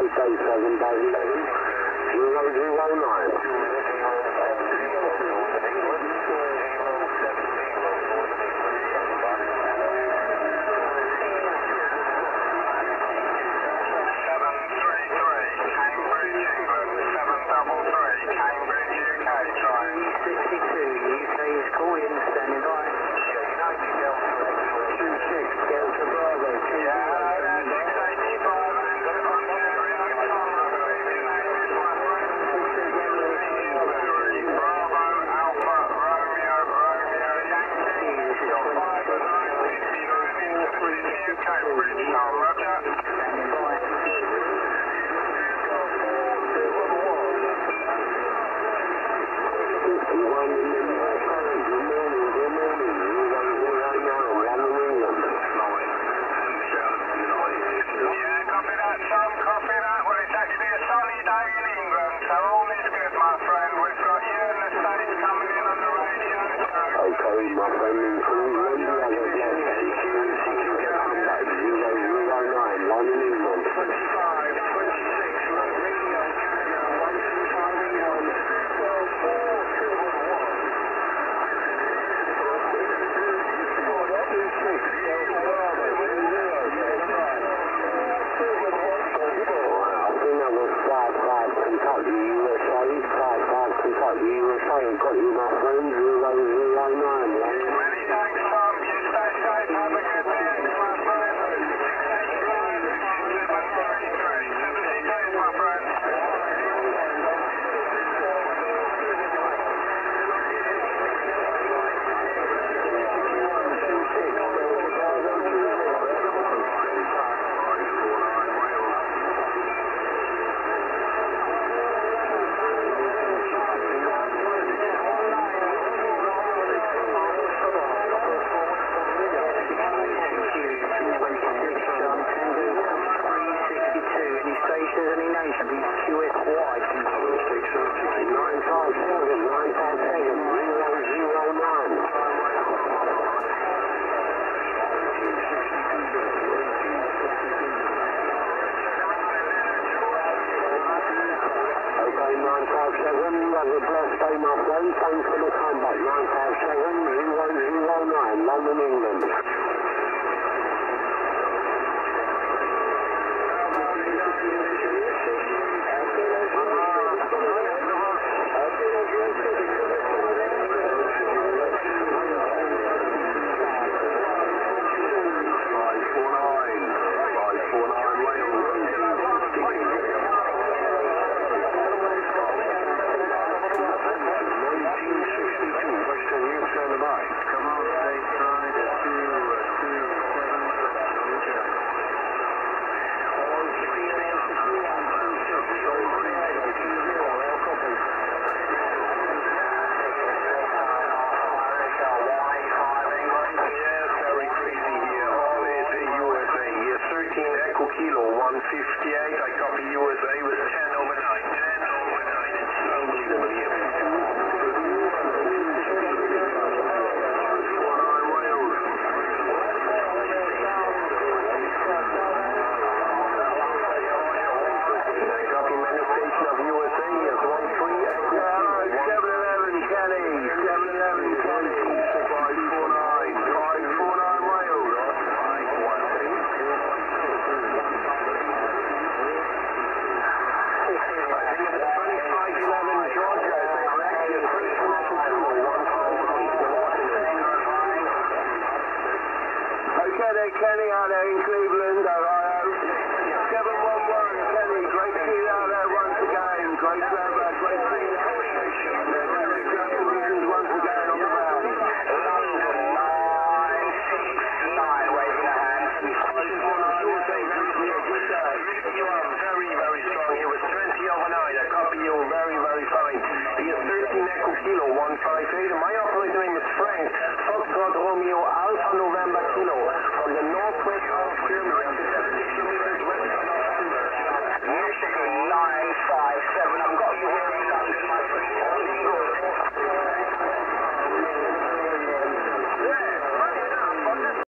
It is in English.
157 by 11, 0009. inshallah. 158. I copy you as Kenny out there in Cleveland. All right.